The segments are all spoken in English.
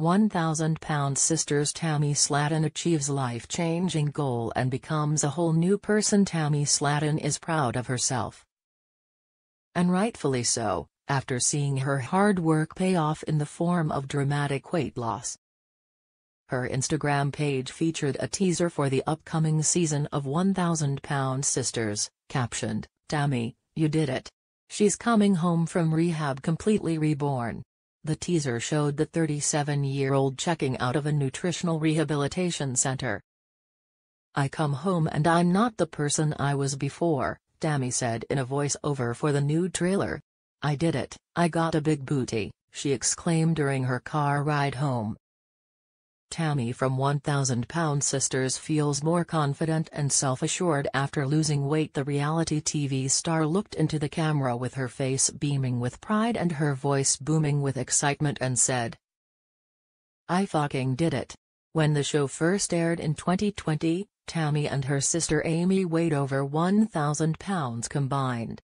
1,000-pound sisters Tammy Slaton achieves life-changing goal and becomes a whole new person Tammy Slaton is proud of herself. And rightfully so, after seeing her hard work pay off in the form of dramatic weight loss. Her Instagram page featured a teaser for the upcoming season of 1,000 Pound Sisters, captioned, Tammy, you did it. She's coming home from rehab completely reborn. The teaser showed the 37-year-old checking out of a nutritional rehabilitation center. I come home and I'm not the person I was before, Tammy said in a voice-over for the new trailer. I did it, I got a big booty, she exclaimed during her car ride home. Tammy from 1000 Pound Sisters feels more confident and self-assured after losing weight the reality TV star looked into the camera with her face beaming with pride and her voice booming with excitement and said, I fucking did it. When the show first aired in 2020, Tammy and her sister Amy weighed over 1,000 pounds combined.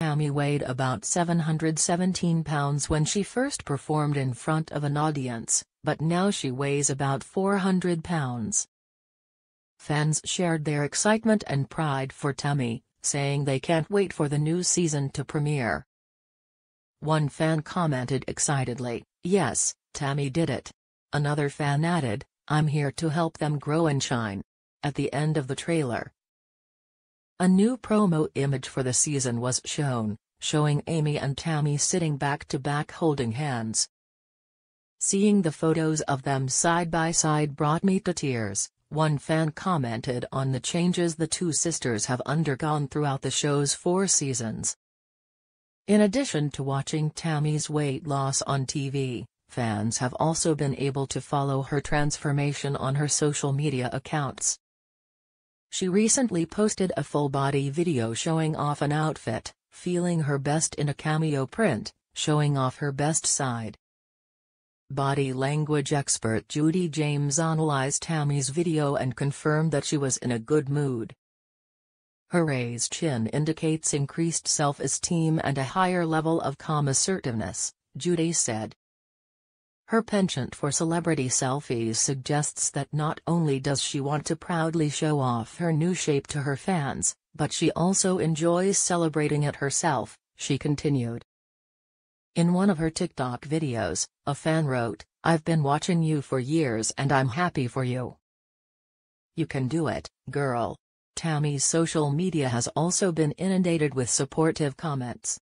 Tammy weighed about 717 pounds when she first performed in front of an audience, but now she weighs about 400 pounds. Fans shared their excitement and pride for Tammy, saying they can't wait for the new season to premiere. One fan commented excitedly, yes, Tammy did it. Another fan added, I'm here to help them grow and shine. At the end of the trailer, a new promo image for the season was shown, showing Amy and Tammy sitting back to back holding hands. Seeing the photos of them side by side brought me to tears, one fan commented on the changes the two sisters have undergone throughout the show's four seasons. In addition to watching Tammy's weight loss on TV, fans have also been able to follow her transformation on her social media accounts. She recently posted a full-body video showing off an outfit, feeling her best in a cameo print, showing off her best side. Body language expert Judy James analyzed Tammy's video and confirmed that she was in a good mood. Her raised chin indicates increased self-esteem and a higher level of calm assertiveness, Judy said. Her penchant for celebrity selfies suggests that not only does she want to proudly show off her new shape to her fans, but she also enjoys celebrating it herself, she continued. In one of her TikTok videos, a fan wrote, I've been watching you for years and I'm happy for you. You can do it, girl. Tammy's social media has also been inundated with supportive comments.